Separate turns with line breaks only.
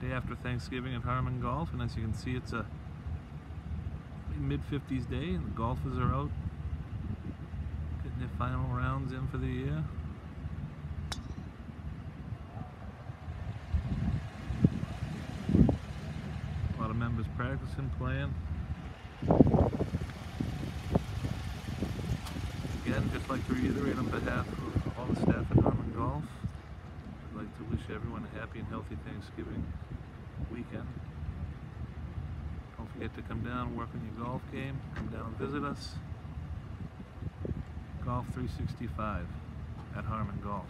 day after Thanksgiving at Harmon Golf, and as you can see, it's a mid 50s day, and the golfers are out getting their final rounds in for the year. A lot of members practicing, playing. Again, just like to reiterate on behalf of all the staff at Harmon Golf, I'd like to wish everyone a happy and healthy Thanksgiving weekend. Don't forget to come down, work on your golf game, come down and visit us. Golf 365 at Harmon Golf.